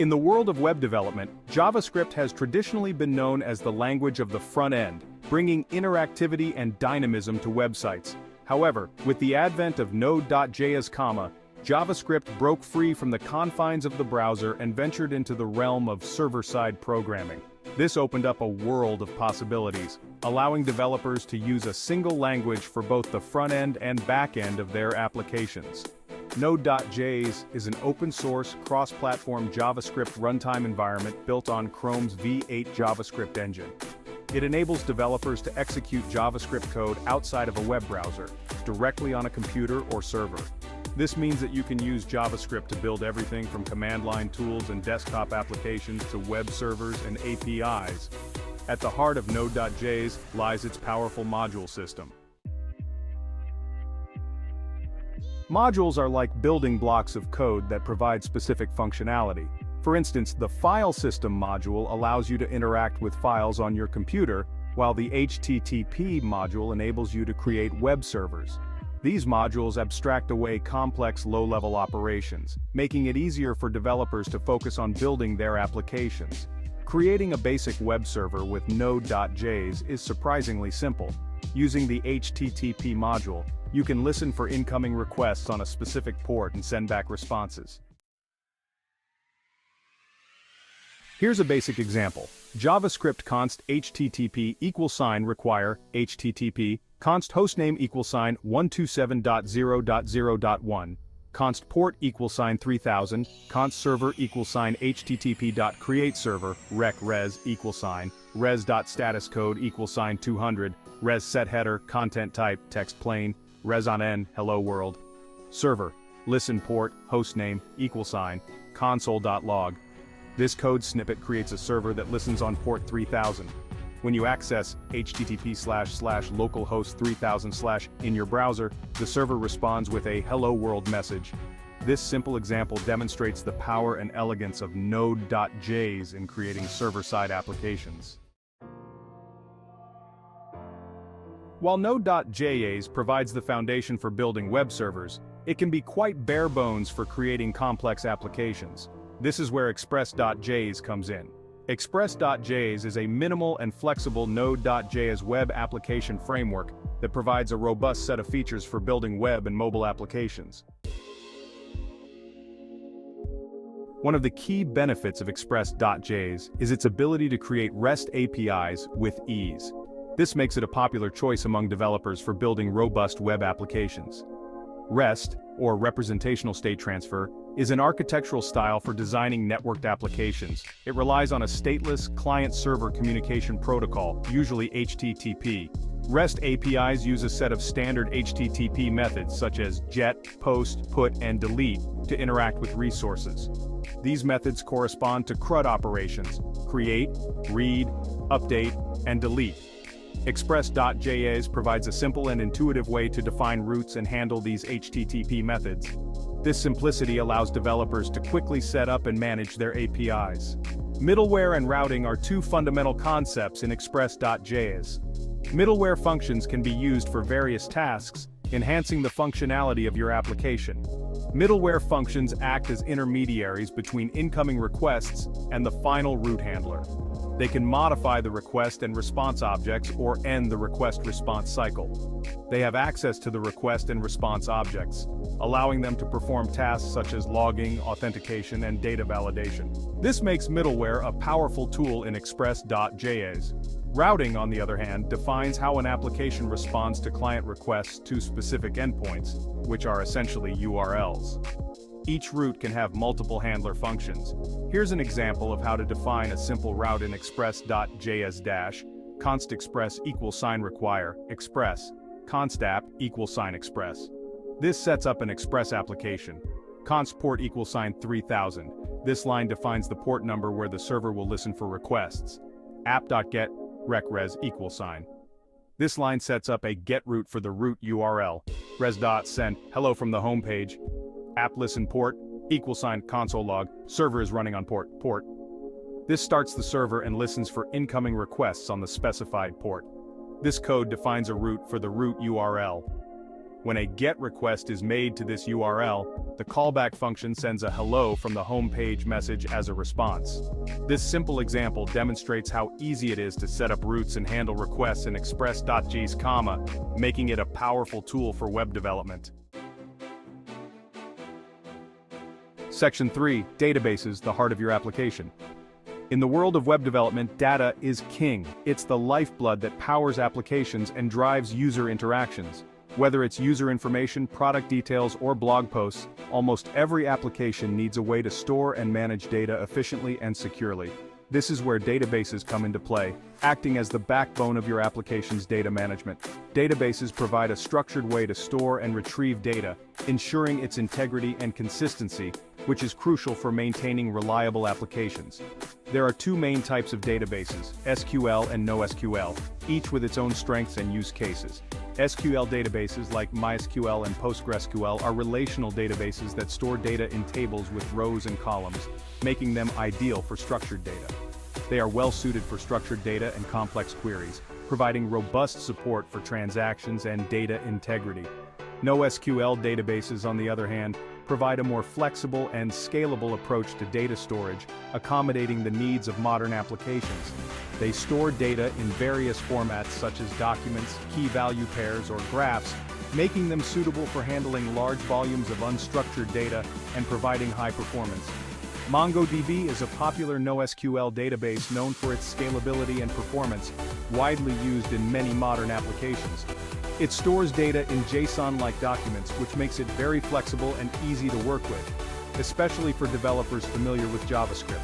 In the world of web development, JavaScript has traditionally been known as the language of the front end, bringing interactivity and dynamism to websites. However, with the advent of Node.js, JavaScript broke free from the confines of the browser and ventured into the realm of server-side programming. This opened up a world of possibilities, allowing developers to use a single language for both the front end and back end of their applications. Node.js is an open-source, cross-platform JavaScript runtime environment built on Chrome's V8 JavaScript engine. It enables developers to execute JavaScript code outside of a web browser, directly on a computer or server. This means that you can use JavaScript to build everything from command line tools and desktop applications to web servers and APIs. At the heart of Node.js lies its powerful module system. Modules are like building blocks of code that provide specific functionality. For instance, the file system module allows you to interact with files on your computer, while the HTTP module enables you to create web servers. These modules abstract away complex low-level operations, making it easier for developers to focus on building their applications. Creating a basic web server with Node.js is surprisingly simple. Using the HTTP module, you can listen for incoming requests on a specific port and send back responses. Here's a basic example. JavaScript const HTTP equal sign require HTTP const hostname equal sign 127.0.0.1, const port equal sign 3000, const server equal sign http dot create server rec res equal sign, res dot status code equal sign 200, res set header, content type, text plain, res on n, hello world, server, listen port, hostname, equal sign, console.log. This code snippet creates a server that listens on port 3000. When you access http slash slash localhost 3000 slash in your browser, the server responds with a hello world message. This simple example demonstrates the power and elegance of Node.js in creating server-side applications. While Node.js provides the foundation for building web servers, it can be quite bare bones for creating complex applications. This is where Express.js comes in. Express.js is a minimal and flexible Node.js web application framework that provides a robust set of features for building web and mobile applications. One of the key benefits of Express.js is its ability to create REST APIs with ease. This makes it a popular choice among developers for building robust web applications. REST, or Representational State Transfer, is an architectural style for designing networked applications. It relies on a stateless client-server communication protocol, usually HTTP. REST APIs use a set of standard HTTP methods such as GET, POST, PUT, and DELETE to interact with resources. These methods correspond to CRUD operations, create, read, update, and delete. Express.js provides a simple and intuitive way to define routes and handle these HTTP methods. This simplicity allows developers to quickly set up and manage their APIs. Middleware and routing are two fundamental concepts in Express.js. Middleware functions can be used for various tasks, enhancing the functionality of your application. Middleware functions act as intermediaries between incoming requests and the final route handler. They can modify the request and response objects or end the request-response cycle. They have access to the request and response objects, allowing them to perform tasks such as logging, authentication, and data validation. This makes middleware a powerful tool in Express.js. Routing, on the other hand, defines how an application responds to client requests to specific endpoints, which are essentially URLs. Each route can have multiple handler functions. Here's an example of how to define a simple route in express.js const express equal sign require, express, const app equal sign express. This sets up an express application. Const port equal sign 3000. This line defines the port number where the server will listen for requests. app.get recres equal sign. This line sets up a get route for the root URL. res.send hello from the home page app listen port, equal sign console log, server is running on port, port. This starts the server and listens for incoming requests on the specified port. This code defines a route for the root URL. When a GET request is made to this URL, the callback function sends a hello from the home page message as a response. This simple example demonstrates how easy it is to set up routes and handle requests in Express.js, making it a powerful tool for web development. Section 3, Databases, the heart of your application. In the world of web development, data is king. It's the lifeblood that powers applications and drives user interactions. Whether it's user information, product details, or blog posts, almost every application needs a way to store and manage data efficiently and securely. This is where databases come into play, acting as the backbone of your application's data management. Databases provide a structured way to store and retrieve data, ensuring its integrity and consistency, which is crucial for maintaining reliable applications. There are two main types of databases, SQL and NoSQL, each with its own strengths and use cases. SQL databases like MySQL and PostgreSQL are relational databases that store data in tables with rows and columns, making them ideal for structured data. They are well suited for structured data and complex queries, providing robust support for transactions and data integrity. NoSQL databases, on the other hand, provide a more flexible and scalable approach to data storage, accommodating the needs of modern applications. They store data in various formats such as documents, key value pairs, or graphs, making them suitable for handling large volumes of unstructured data and providing high performance. MongoDB is a popular NoSQL database known for its scalability and performance, widely used in many modern applications. It stores data in JSON-like documents which makes it very flexible and easy to work with, especially for developers familiar with JavaScript.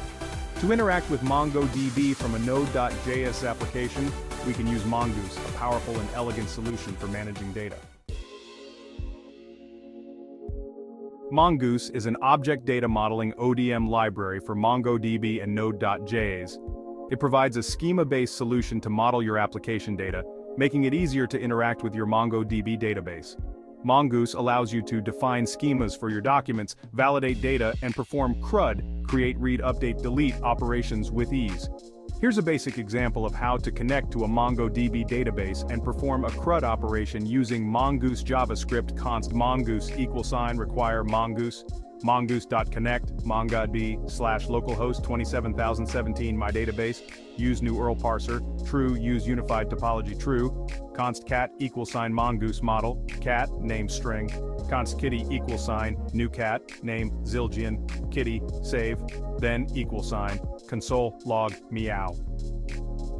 To interact with MongoDB from a Node.js application, we can use Mongoose, a powerful and elegant solution for managing data. Mongoose is an object data modeling ODM library for MongoDB and Node.js. It provides a schema-based solution to model your application data, making it easier to interact with your MongoDB database. Mongoose allows you to define schemas for your documents, validate data, and perform CRUD, create, read, update, delete operations with ease. Here's a basic example of how to connect to a MongoDB database and perform a CRUD operation using Mongoose JavaScript const mongoose equal sign require mongoose mongoose.connect, mongodb, slash localhost 27017 my database, use new URL parser, true, use unified topology true, const cat equal sign mongoose model, cat, name string, const kitty equal sign, new cat, name Zildjian, kitty, save, then equal sign, console log meow.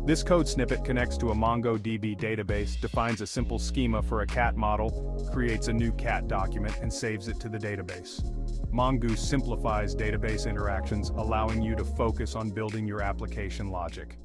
This code snippet connects to a MongoDB database, defines a simple schema for a cat model, creates a new cat document, and saves it to the database. Mongoose simplifies database interactions, allowing you to focus on building your application logic.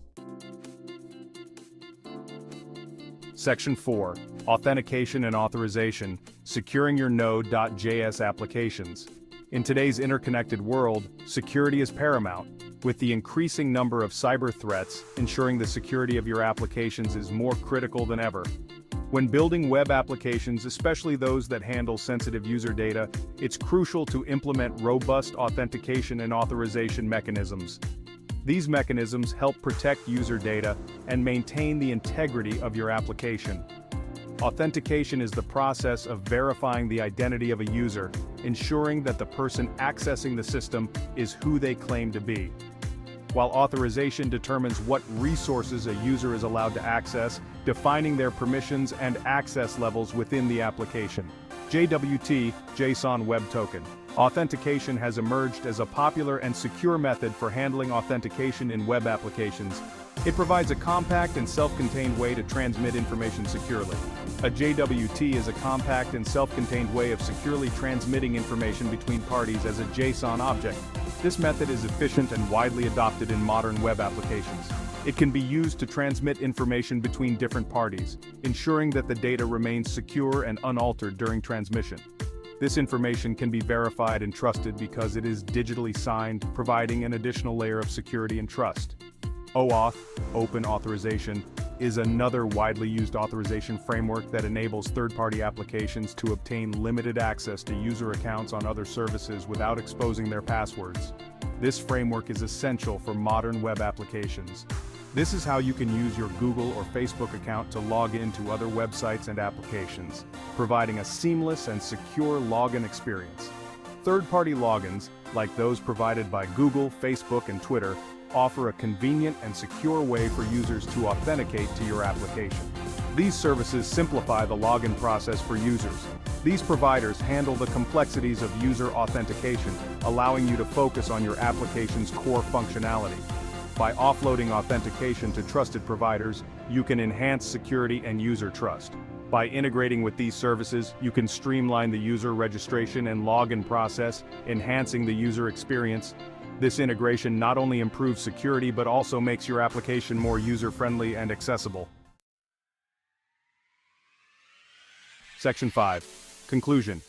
Section 4, Authentication and Authorization, Securing Your Node.js Applications. In today's interconnected world, security is paramount. With the increasing number of cyber threats, ensuring the security of your applications is more critical than ever. When building web applications, especially those that handle sensitive user data, it's crucial to implement robust authentication and authorization mechanisms. These mechanisms help protect user data and maintain the integrity of your application. Authentication is the process of verifying the identity of a user, ensuring that the person accessing the system is who they claim to be while authorization determines what resources a user is allowed to access, defining their permissions and access levels within the application. JWT, JSON Web Token. Authentication has emerged as a popular and secure method for handling authentication in web applications. It provides a compact and self-contained way to transmit information securely. A JWT is a compact and self-contained way of securely transmitting information between parties as a JSON object. This method is efficient and widely adopted in modern web applications. It can be used to transmit information between different parties, ensuring that the data remains secure and unaltered during transmission. This information can be verified and trusted because it is digitally signed, providing an additional layer of security and trust. OAuth, Open Authorization, is another widely used authorization framework that enables third-party applications to obtain limited access to user accounts on other services without exposing their passwords. This framework is essential for modern web applications. This is how you can use your Google or Facebook account to log into other websites and applications, providing a seamless and secure login experience. Third-party logins, like those provided by Google, Facebook, and Twitter, offer a convenient and secure way for users to authenticate to your application. These services simplify the login process for users. These providers handle the complexities of user authentication, allowing you to focus on your application's core functionality. By offloading authentication to trusted providers, you can enhance security and user trust. By integrating with these services, you can streamline the user registration and login process, enhancing the user experience. This integration not only improves security but also makes your application more user-friendly and accessible. Section 5. Conclusion.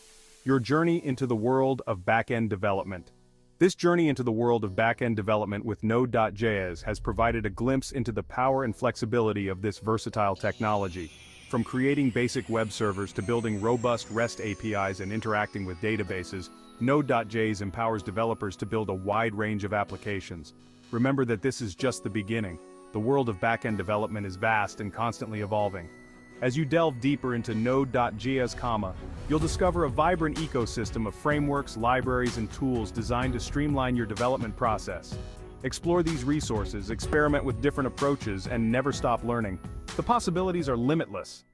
Your journey into the world of backend development. This journey into the world of backend development with Node.js has provided a glimpse into the power and flexibility of this versatile technology. From creating basic web servers to building robust REST APIs and interacting with databases, Node.js empowers developers to build a wide range of applications. Remember that this is just the beginning. The world of backend development is vast and constantly evolving. As you delve deeper into Node.js, you'll discover a vibrant ecosystem of frameworks, libraries, and tools designed to streamline your development process. Explore these resources, experiment with different approaches, and never stop learning. The possibilities are limitless.